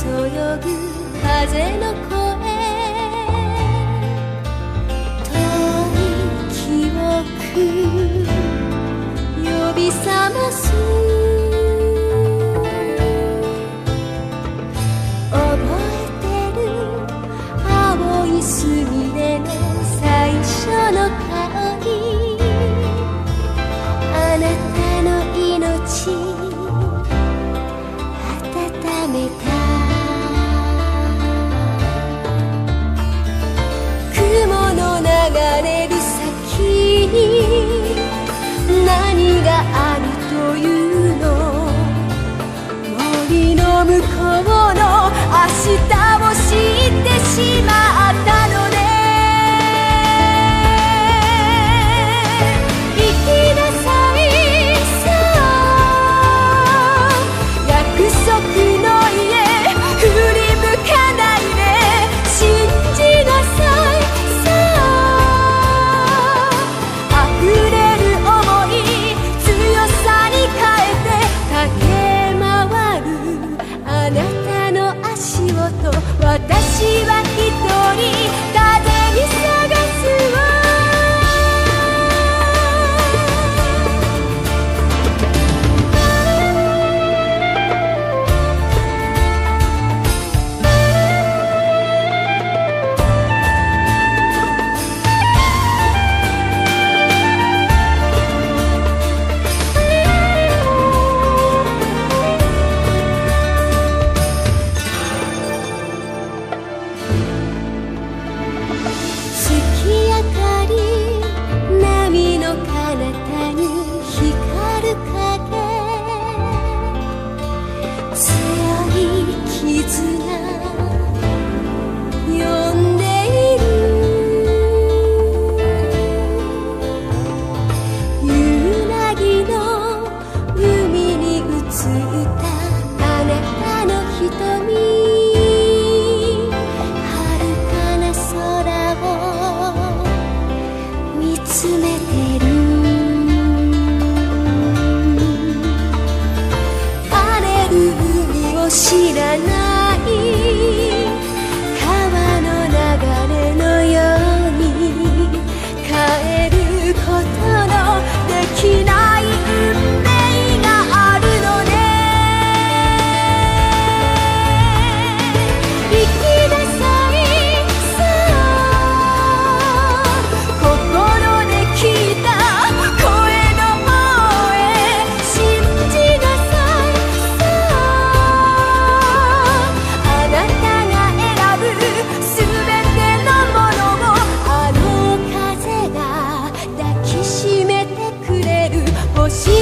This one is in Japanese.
そよぐ風の声遠い記憶呼び覚ます覚えてる青いすみれの最初の香りあなたの命温めた Atomic 的。知らない星。